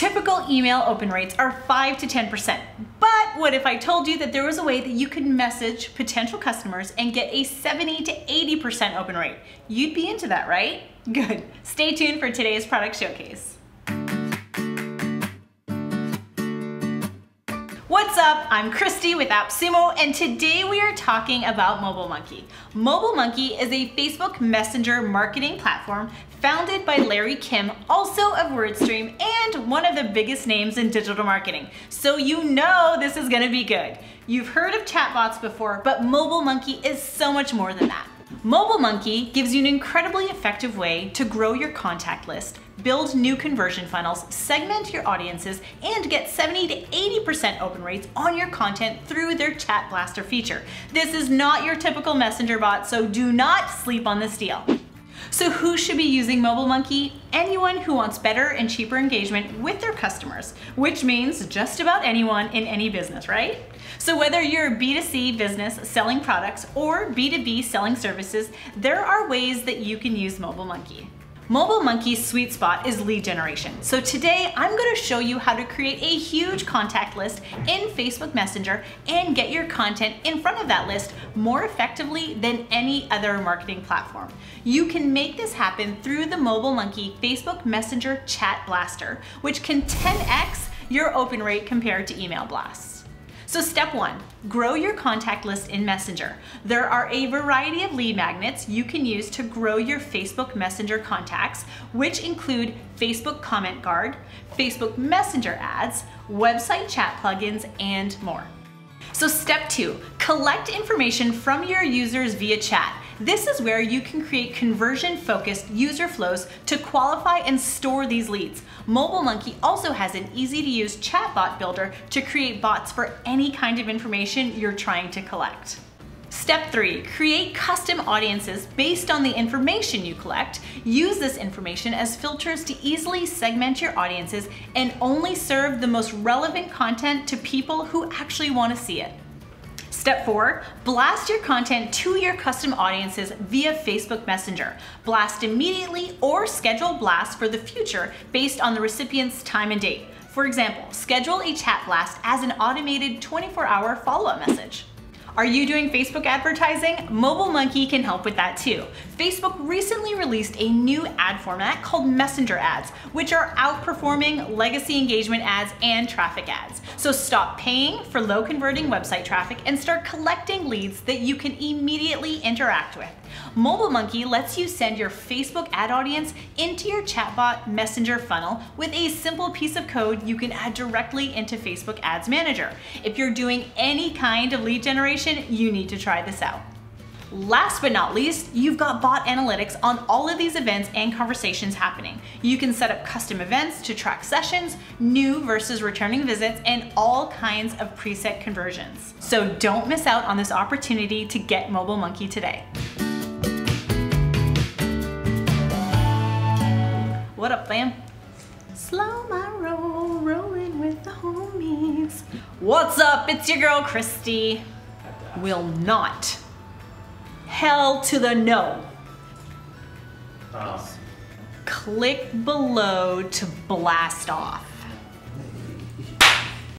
Typical email open rates are 5 to 10%. But what if I told you that there was a way that you could message potential customers and get a 70 to 80% open rate? You'd be into that, right? Good. Stay tuned for today's product showcase. What's up? I'm Christy with AppSumo and today we are talking about Mobile Monkey. Mobile Monkey is a Facebook Messenger marketing platform founded by Larry Kim, also of WordStream and one of the biggest names in digital marketing. So you know this is gonna be good. You've heard of chatbots before, but Mobile Monkey is so much more than that. Mobile Monkey gives you an incredibly effective way to grow your contact list, build new conversion funnels, segment your audiences, and get 70 to 80% open rates on your content through their Chat Blaster feature. This is not your typical messenger bot, so do not sleep on this deal. So who should be using Mobile Monkey? Anyone who wants better and cheaper engagement with their customers, which means just about anyone in any business, right? So whether you're a B2C business selling products or B2B selling services, there are ways that you can use Mobile Monkey. Mobile Monkey's sweet spot is lead generation. So today I'm gonna show you how to create a huge contact list in Facebook Messenger and get your content in front of that list more effectively than any other marketing platform. You can make this happen through the Mobile Monkey Facebook Messenger Chat Blaster, which can 10x your open rate compared to email blasts. So step one, grow your contact list in Messenger. There are a variety of lead magnets you can use to grow your Facebook Messenger contacts, which include Facebook Comment Guard, Facebook Messenger ads, website chat plugins, and more. So step two, collect information from your users via chat. This is where you can create conversion focused user flows to qualify and store these leads. Mobile Monkey also has an easy to use chatbot builder to create bots for any kind of information you're trying to collect. Step three, create custom audiences based on the information you collect. Use this information as filters to easily segment your audiences and only serve the most relevant content to people who actually want to see it. Step four, blast your content to your custom audiences via Facebook Messenger. Blast immediately or schedule blasts for the future based on the recipient's time and date. For example, schedule a chat blast as an automated 24 hour follow-up message. Are you doing Facebook advertising? Mobile Monkey can help with that too. Facebook recently released a new ad format called Messenger ads, which are outperforming legacy engagement ads and traffic ads. So stop paying for low converting website traffic and start collecting leads that you can immediately interact with. Mobile Monkey lets you send your Facebook ad audience into your chatbot messenger funnel with a simple piece of code you can add directly into Facebook Ads Manager. If you're doing any kind of lead generation, you need to try this out. Last but not least, you've got bot analytics on all of these events and conversations happening. You can set up custom events to track sessions, new versus returning visits, and all kinds of preset conversions. So don't miss out on this opportunity to get Mobile Monkey today. What up, fam? Slow my roll, rolling with the homies. What's up? It's your girl, Christy. Will not. Hell to the no. Um, Click below to blast off.